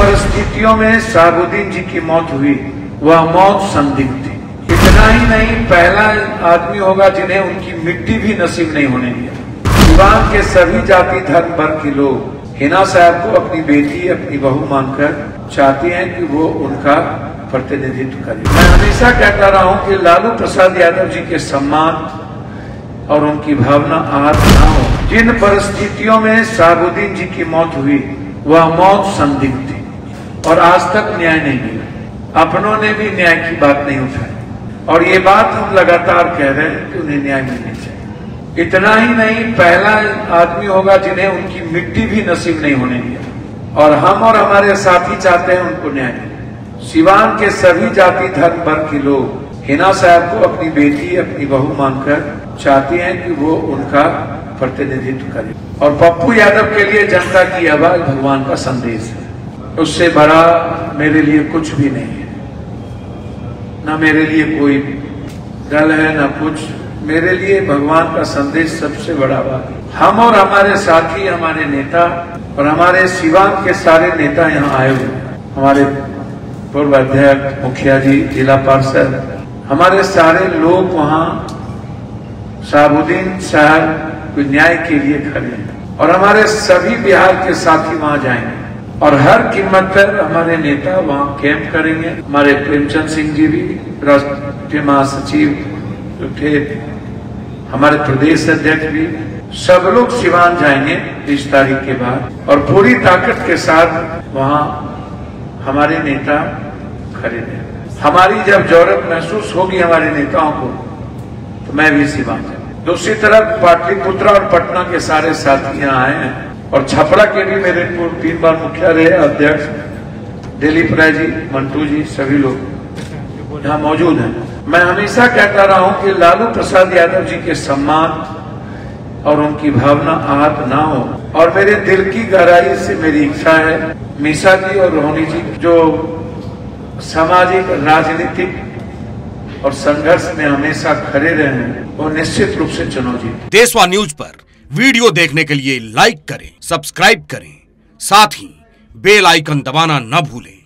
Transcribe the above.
परिस्थितियों में शाहबुद्दीन जी की मौत हुई। वह मौत संदिग्ध थी। इतना ही नहीं, पहला आदमी होगा जिन्हें उनकी मिट्टी भी नसीब नहीं होने दिया। दीवान के सभी जाति, धर्म, वर्ग के लोग हिना साहब को अपनी बेटी, अपनी बहू मानकर चाहते हैं कि वो उनका प्रतिनिधित्व करे। मैं हमेशा कहता रहा हूँ कि लालू प्रसाद यादव जी के सम्मान और उनकी भावना आज ना हो। जिन परिस्थितियों में शाहबुद्दीन जी की मौत हुई, वह मौत संदिग्ध और आज तक न्याय नहीं मिला। अपनों ने भी न्याय की बात नहीं उठाई। और ये बात हम लगातार कह रहे हैं कि उन्हें न्याय मिलना चाहिए। इतना ही नहीं, पहला आदमी होगा जिन्हें उनकी मिट्टी भी नसीब नहीं होने दिया। और हम और हमारे साथी चाहते हैं उनको न्याय मिले। सिवान के सभी जाति, धर्म, वर्ग के लोग हिना साहब को अपनी बेटी, अपनी बहू मानकर चाहते हैं कि वो उनका प्रतिनिधित्व करे। और पप्पू यादव के लिए जनता की आवाज़ भगवान का संदेश है। उससे बड़ा मेरे लिए कुछ भी नहीं है। ना मेरे लिए कोई दल है, ना कुछ। मेरे लिए भगवान का संदेश सबसे बड़ा बात हम और हमारे साथी, हमारे नेता और हमारे सिवान के सारे नेता यहाँ आए हुए हमारे पूर्व अध्यक्ष, मुखिया जी, जिला पार्षद, हमारे सारे लोग वहाँ शाहबुद्दीन साहब को न्याय के लिए खड़े हैं। और हमारे सभी बिहार के साथी वहाँ जाएँगे। और हर कीमत पर हमारे नेता वहाँ कैंप करेंगे। हमारे प्रेमचंद सिंह जी भी, राष्ट्रीय महासचिव जो थे, हमारे प्रदेश अध्यक्ष भी, सब लोग सिवान जाएँगे इस तारीख के बाद। और पूरी ताकत के साथ वहाँ हमारे नेता खड़े हैं। हमारी जब ज़रूरत महसूस होगी हमारे नेताओं को तो मैं भी सिवान जाऊँगा। दूसरी तरफ़ पाटलिपुत्र और पटना के सारे साथी यहाँ आए हैं। और छपरा के भी मेरे तीन बार मुखिया रहे अध्यक्ष दिलीप राय जी, मंटू जी, सभी लोग यहाँ मौजूद हैं। मैं हमेशा कहता रहा हूँ कि लालू प्रसाद यादव जी के सम्मान और उनकी भावना आहत ना हो। और मेरे दिल की गहराई से मेरी इच्छा है, मीसा जी और रोहनी जी, जो सामाजिक, राजनीतिक और संघर्ष में हमेशा खड़े रहे हैं वो निश्चित रूप से चुनौती देशवा न्यूज़ पर वीडियो देखने के लिए लाइक करें, सब्सक्राइब करें। साथ ही बेल आइकन दबाना न भूलें।